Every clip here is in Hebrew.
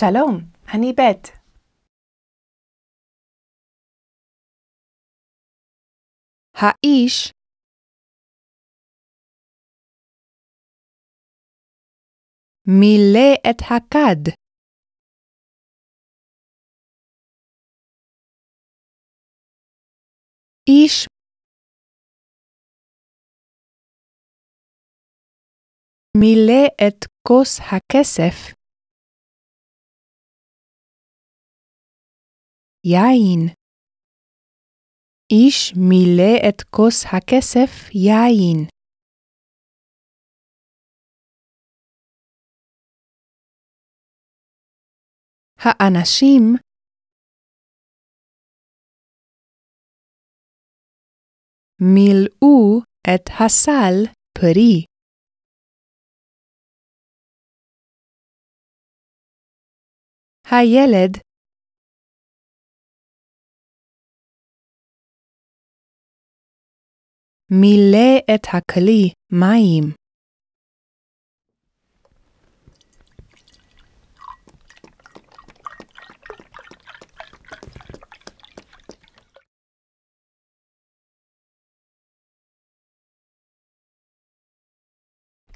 שלום, אני בית. האיש מילא את הכד. איש מילא את כוס הכסף. יין. איש מילא את כוס הכסף יין. האנשים מילאו את הסל פרי. הילד מילא את הכלי מים.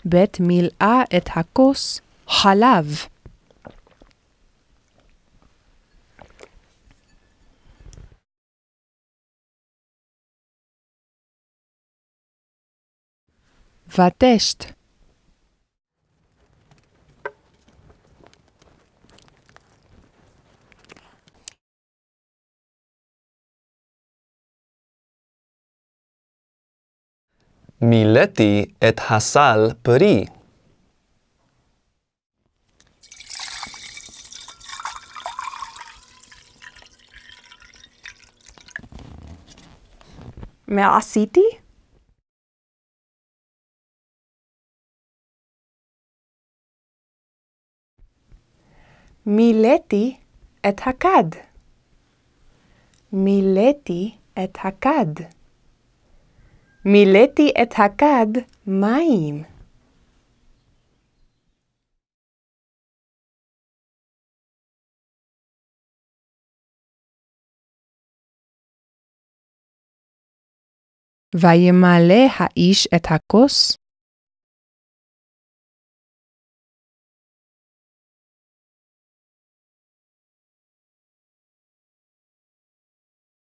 בית מילאה את הכוס חלב. ותשת מילאתי את הסל פרי. מה עשיתי? מילאתי את הכד. מילאתי את הכד. מילאתי את הכד מים. וימלא האיש את הכוס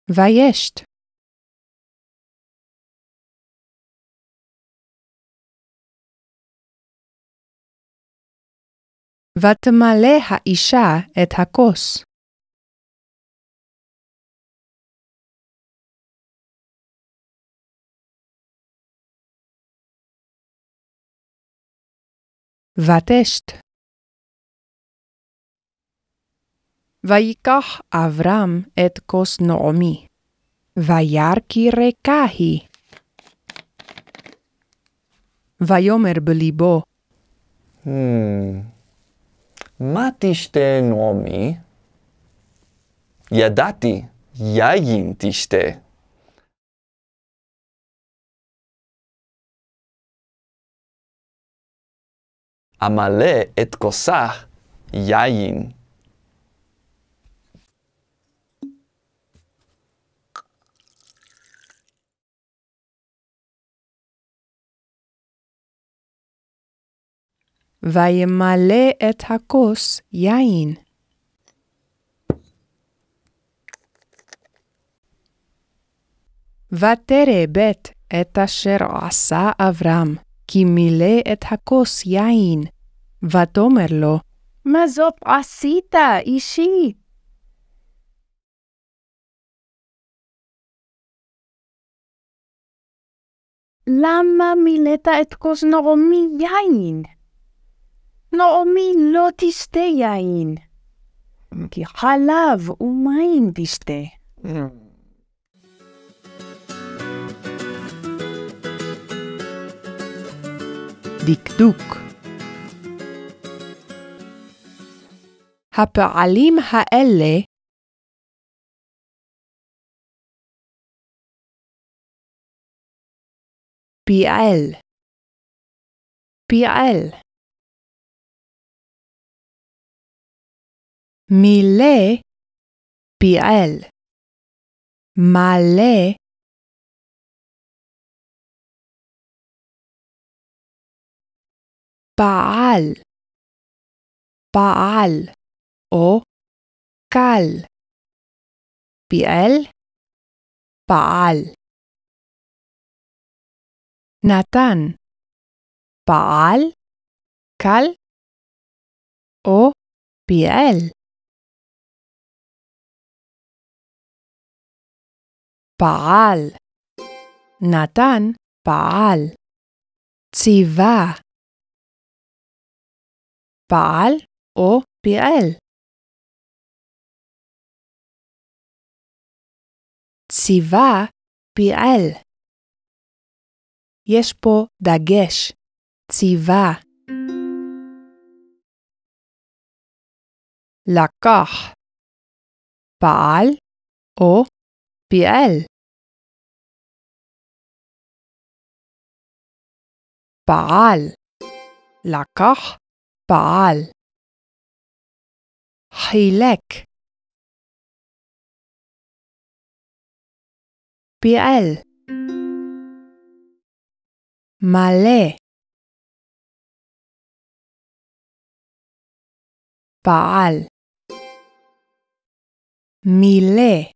וישת. ותמלא האישה את הכוס. ותשת. ויקח אברהם את כוס נעמי, וירא כי ריקה היא. ויאמר בליבו, Hmm. מה תשתה נעמי? ידעתי, יין תשתה. אמלא את כוסה יין. וימלא את הכוס יין. ותרא בית את אשר עשה אברהם, כי מילא את הכוס יין. ותאמר לו, מה זאת עשית, אישי? למה מילאת את כוס נעמי יין? נעמי לא תשתה יין, כי חלב ומים תשתה. דקדוק. הפעלים האלה פיעל פיעל מילא פיעל. מלא פעל. פעל או קל. פיעל פעל. נתן פעל, קל או פיעל. פעל, נתן, פעל. ציווה, פעל או פיעל. ציווה, פיעל. יש פה דגש, ציווה. לקח, פעל או פיעל. פעל, לקח, פעל. חילק, פיעל. מלא, פעל. מילא,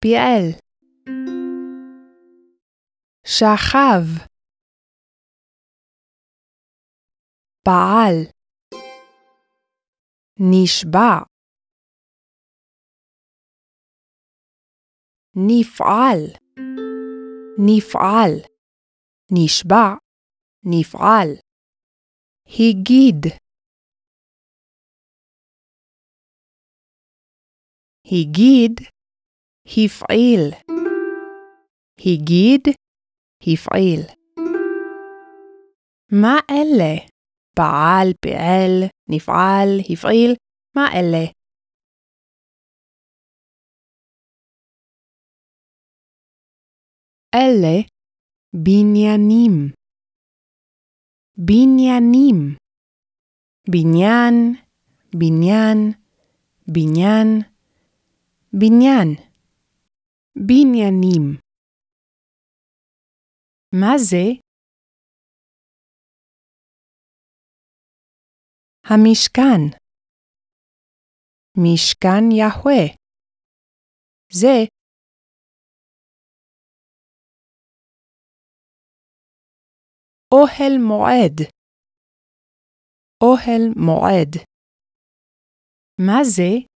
פיעל. שכב, פעל. נשבע, נפעל, נפעל. נשבע, נפעל. הגיד, הגיד, הפעיל. הגיד, הפעיל. מה אלה? פעל, פיעל, נפעל, הפעיל, מה אלה? אלה בניינים. בניינים. בניין, בניין, בניין, בניין. בניינים. מה זה? המשכן. משכן יהוה. זה אוהל מועד. אוהל מועד. מה זה?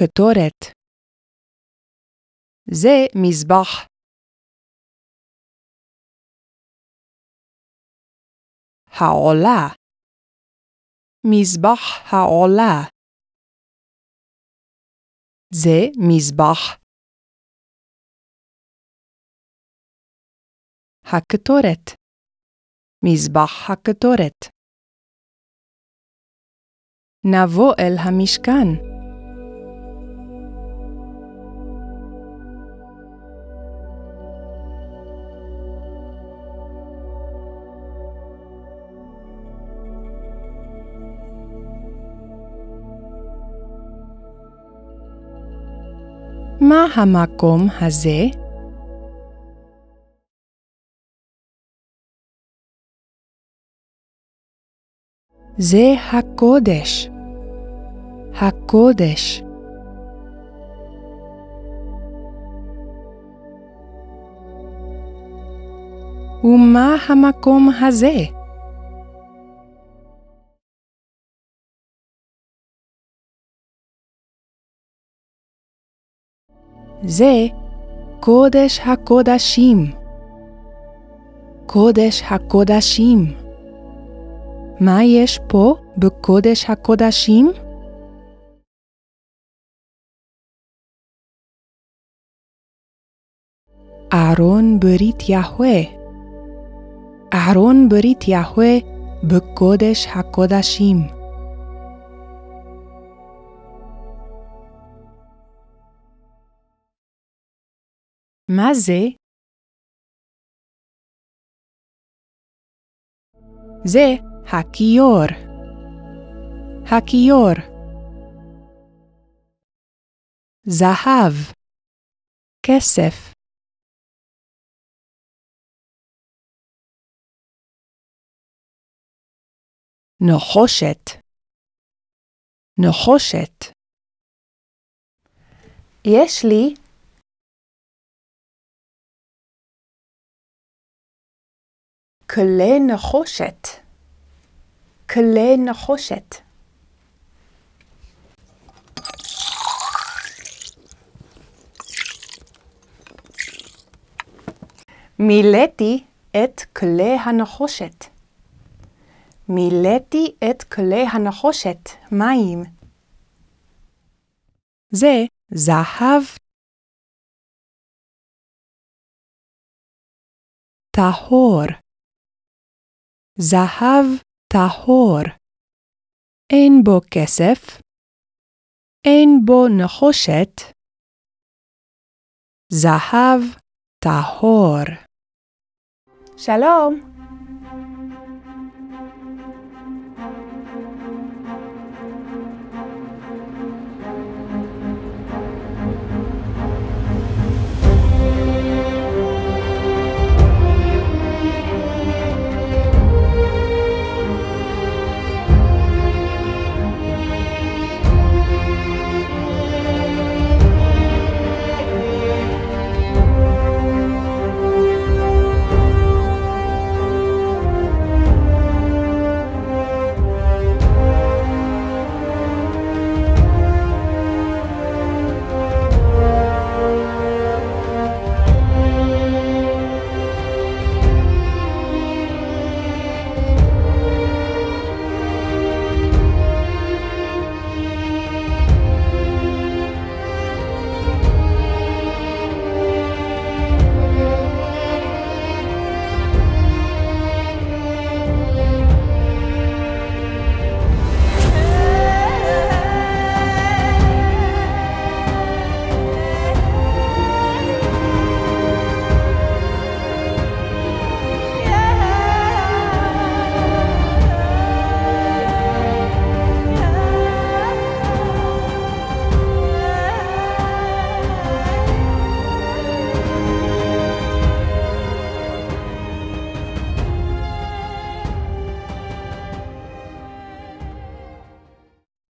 קטורת. זה מזבח. העולה. מזבח העולה. זה מזבח. הקטורת. מזבח הקטורת. נבוא אל המשכן. מה המקום הזה? זה הקודש. הקודש. ומה המקום הזה? זה קודש הקודשים. קודש הקודשים. מה יש פה בקודש הקודשים? ארון ברית יהוה. ארון ברית יהוה בקודש הקודשים. מה זה? זה הכיור. הכיור. זהב. כסף. נחושת. נחושת. יש לי כלי נחושת. כלי נחושת. מילאתי את כלי הנחושת. מילאתי את כלי הנחושת מים. זה זהב טהור. זהב טהור. אין בו כסף. אין בו נחושת. זהב טהור. שלום,